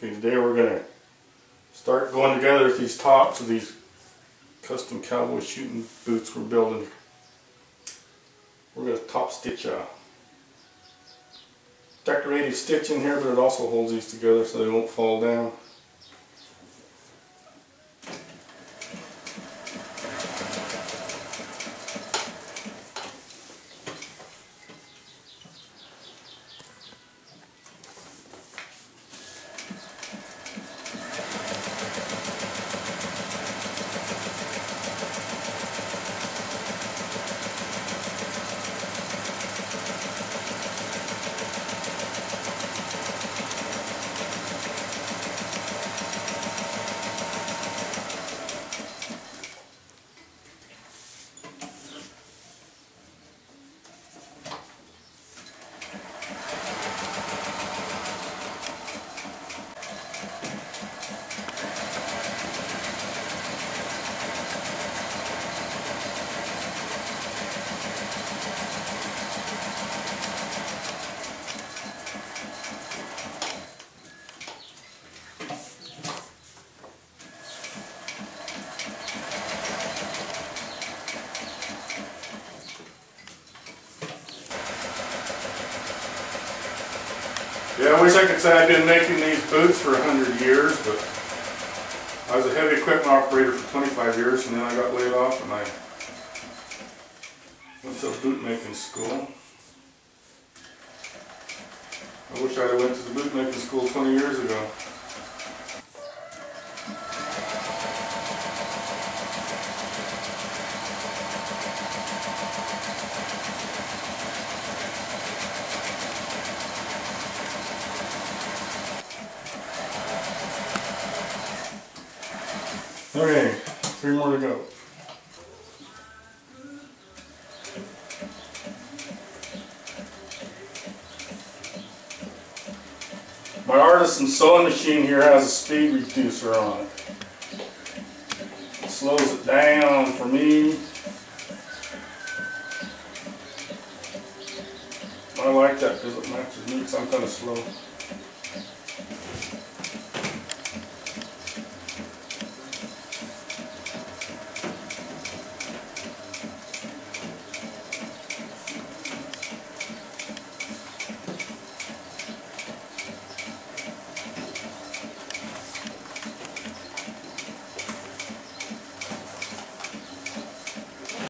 Okay, today we're gonna start going together with these tops of these custom cowboy shooting boots we're building. We're gonna top stitch a decorative stitch in here, but it also holds these together so they won't fall down. Yeah, I wish I could say I've been making these boots for a hundred years, but I was a heavy equipment operator for 25 years, and then I got laid off, and I went to boot making school. I wish I'd went to the boot making school 20 years ago. Okay, three more to go. My artisan sewing machine here has a speed reducer on it. It slows it down for me. I like that because it matches me because I'm kind of slow.